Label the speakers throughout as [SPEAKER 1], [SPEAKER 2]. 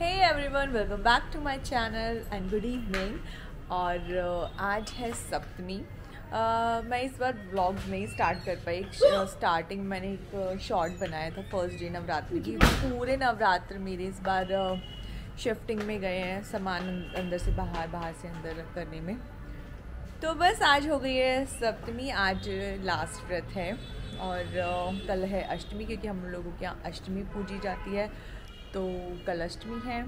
[SPEAKER 1] Hey everyone welcome back to my channel and good evening और uh, आज है सप्तमी। Uh, मैं इस बार ब्लॉग नहीं स्टार्ट कर पाई। स्टार्टिंग मैंने एक शॉर्ट uh, बनाया था फ़र्स्ट डे नवरात्र की। पूरे नवरात्र मेरे इस बार शिफ्टिंग uh, में गए हैं सामान अंदर से बाहर बाहर से अंदर करने में। तो बस आज हो गई है सप्तमी आज लास्ट व्रत है। और uh, कल है अष्टमी क्योंकि हम लोगों के यहाँ अष्टमी पूजी जाती है। तो कल अष्टमी है।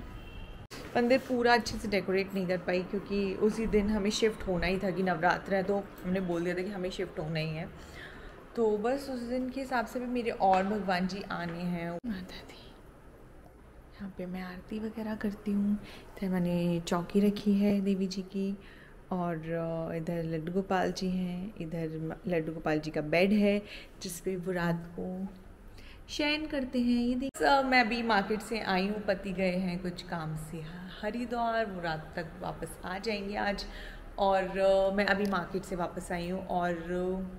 [SPEAKER 1] मंदिर पूरा अच्छे से डेकोरेट नहीं कर पाई क्योंकि उसी दिन हमें शिफ्ट होना ही था कि नवरात्र है तो हमने बोल दिया था कि हमें शिफ्ट होना ही है। तो बस उस दिन के हिसाब से भी मेरे और भगवान जी आने हैं। माता दी, यहाँ पे मैं आरती वगैरह करती हूँ। इधर मैंने चौकी रखी है देवी जी की, और इधर लड्डू गोपाल जी हैं। इधर लड्डू गोपाल जी का बेड है जिस पे वो रात को शयन करते हैं, ये देख। सर मैं अभी मार्केट से आई हूँ, पति गए हैं कुछ काम से। हरिद्वार, वो रात तक वापस आ जाएँगे आज। और मैं अभी मार्केट से वापस आई हूँ और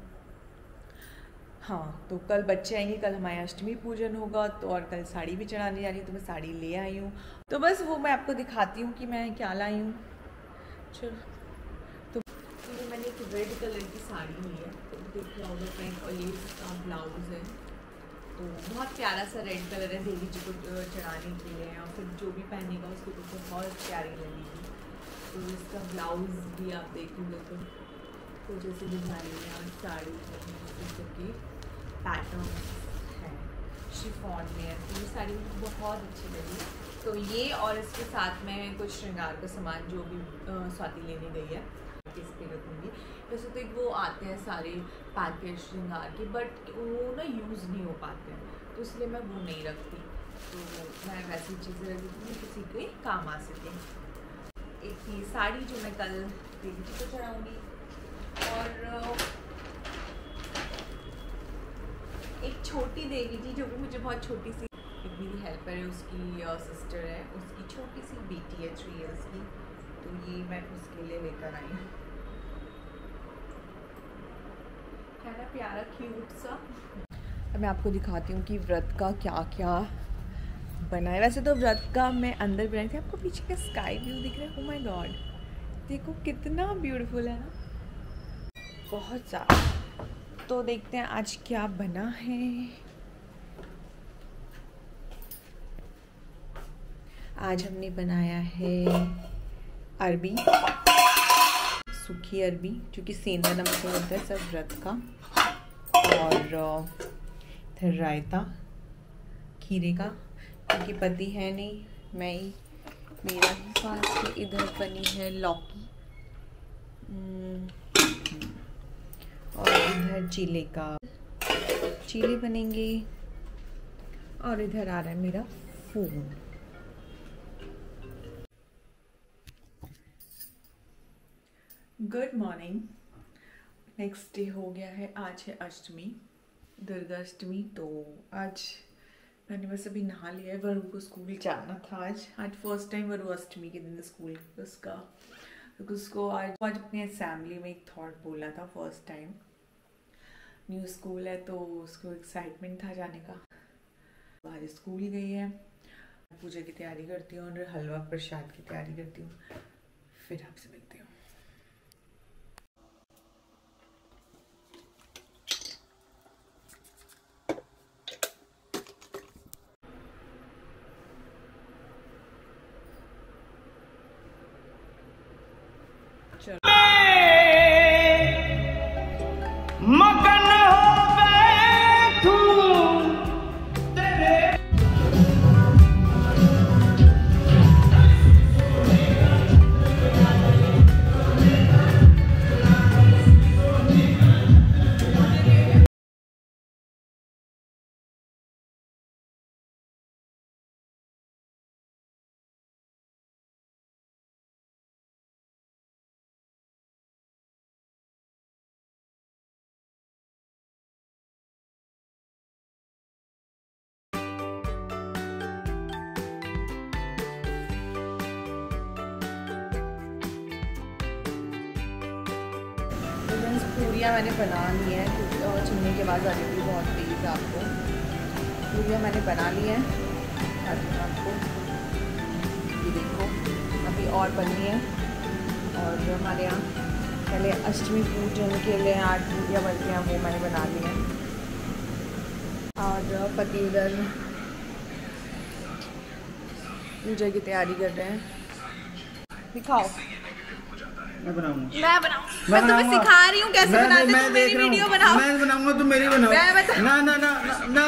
[SPEAKER 1] हाँ तो कल बच्चे आएँगे, कल हमारे अष्टमी पूजन होगा तो और कल साड़ी भी चढ़ाने जा रही हूँ तो मैं साड़ी ले आई हूँ। तो बस वो मैं आपको दिखाती हूँ कि मैं क्या लाई हूँ। चलो। तो मैंने एक रेड कलर की साड़ी ली है। तो और ये ब्लाउज है। तो बहुत प्यारा सा रेड कलर है देवी जी को चढ़ाने के लिए और फिर जो भी पहनेगा उसको तो बहुत प्यारी लगेगी। तो इसका ब्लाउज भी आप देखेंगे तो तो जैसे डिज़ाइन है साड़ी की पैटर्न है। शिफॉन में है तो ये साड़ी मुझे बहुत अच्छी लगी। तो ये और इसके साथ में कुछ श्रृंगार का सामान जो भी स्वाति लेने गई है। इस पे रखूँगी। वैसे तो वो आते हैं सारे पैकेज श्रृंगार के बट वो ना यूज़ नहीं हो पाते हैं तो इसलिए मैं वो नहीं रखती। तो मैं वैसी चीज़ें रख देती हूँ किसी के काम आ सके। एक ये साड़ी जो मैं कल देवी जी को चढ़ाऊँगी। और एक छोटी देवी जी जो भी मुझे बहुत छोटी सी मेरी हेल्पर है, उसकी सिस्टर है, उसकी छोटी सी बेटी है थ्री ईयर्स की। तो ये मैं उसके लिए लेकर आई हूँ। ना प्यारा क्यूट सा। अब मैं आपको दिखाती हूँ कि व्रत का क्या क्या बना है। वैसे तो व्रत का मैं अंदर बनाई थी, आपको पीछे का स्काई व्यू दिख रहा है। ओ माय गॉड देखो, कितना ब्यूटीफुल है ना। बहुत ज़्यादा तो देखते हैं आज क्या बना है। आज हमने बनाया है अरबी। सूखी अरबी जो कि सेंधा नमक होता है सब व्रत का। और इधर रायता खीरे का क्योंकि पति है नहीं मैं ही मेरा ही फास्ट इधर बनी है लौकी। हम्म, और इधर चीले का चीले बनेंगे। और इधर आ रहा है मेरा phone. Good morning next day हो गया है, आज है अष्टमी, दुर्गा अष्टमी तो आज मैंने बस अभी नहा लिया है वरु को स्कूल जाना था आज। आज फ़र्स्ट टाइम वरु अष्टमी के दिन स्कूल, उसका तो उसको आज आज अपनी असेंबली में एक थॉट बोला था फ़र्स्ट टाइम न्यू स्कूल है तो उसको एक्साइटमेंट था जाने का। आज स्कूल गई है, पूजा की तैयारी करती हूँ और हलवा प्रसाद की तैयारी करती हूँ। फिर आपसे मिलती हूँ
[SPEAKER 2] मगन
[SPEAKER 1] पूरियाँ मैंने बना ली हैं, क्योंकि और चुनने के बाद आ रही बहुत तेज़ आपको। पूरियाँ मैंने बना ली हैं दिखाती देखो, अभी और बननी है। और हमारे यहाँ पहले अष्टमी पूजन के लिए आठ पूरियाँ बनती हैं, वो मैंने बना ली हैं। और पति उधर पूजा की तैयारी कर रहे हैं। दिखाओ।
[SPEAKER 2] मैं बनाऊँगा।
[SPEAKER 1] मैं बनाऊँगा। मैं तुम्हें सिखा रही हूँ कैसे बनाते
[SPEAKER 2] हो
[SPEAKER 1] मेरी वीडियो बनाओ।
[SPEAKER 2] मैं बनाऊँगा तुम मेरी बनाओ। ना ना ना ना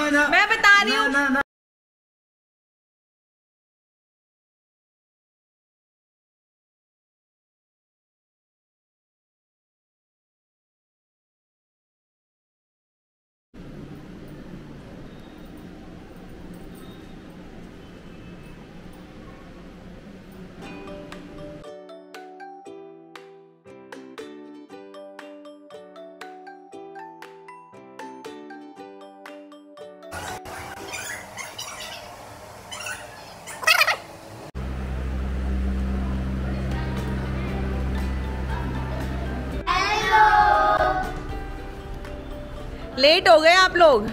[SPEAKER 1] लेट हो गए आप लोग।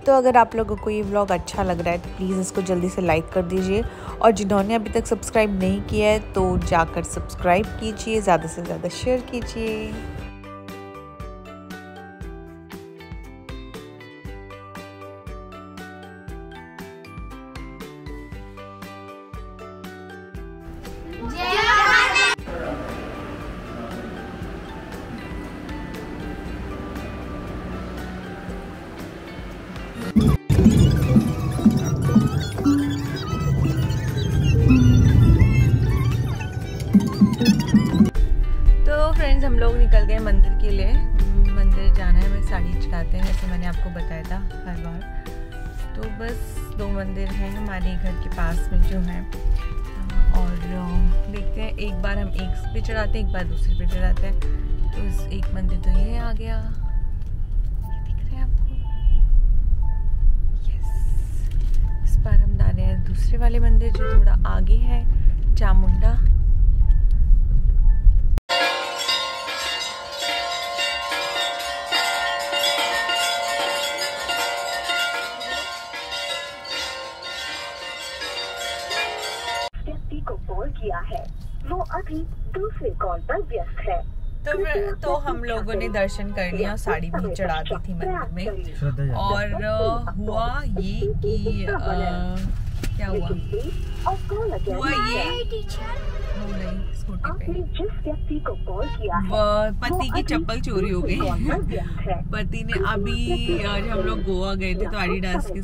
[SPEAKER 1] तो अगर आप लोगों को ये व्लॉग अच्छा लग रहा है तो प्लीज़ इसको जल्दी से लाइक कर दीजिए। और जिन्होंने अभी तक सब्सक्राइब नहीं किया है तो जाकर सब्सक्राइब कीजिए, ज़्यादा से ज़्यादा शेयर कीजिए। हम लोग निकल गए मंदिर के लिए। मंदिर जाना है, हमें साड़ी चढ़ाते हैं, जैसे मैंने आपको बताया था हर बार। तो बस दो मंदिर हैं हमारे घर के पास में जो है। और देखते हैं, एक बार हम एक पे चढ़ाते हैं, एक बार दूसरे पे चढ़ाते हैं। तो इस एक मंदिर तो ये आ गया। दिख रहा है आपको? यस इस बार हम रहे हैं दूसरे वाले मंदिर जो थोड़ा आगे है, चामुंडा।
[SPEAKER 3] वो अभी दूसरे कॉल पर व्यस्त है।
[SPEAKER 1] तो फिर तो हम लोगों ने दर्शन कर लिया साड़ी भी चढ़ा दी थी मंदिर में। और हुआ ये कि क्या हुआ? हुआ ये। स्कूटी पे।
[SPEAKER 3] जिस व्यक्ति को कॉल किया
[SPEAKER 1] पति की चप्पल चोरी हो गई। पति ने अभी जब हम लोग गोवा गए थे तो एडिडास के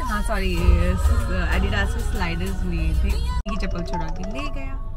[SPEAKER 1] हाँ सॉरी एडिडास के स्लाइडर्स लिए थे। चप्पल चुरा के ले गया।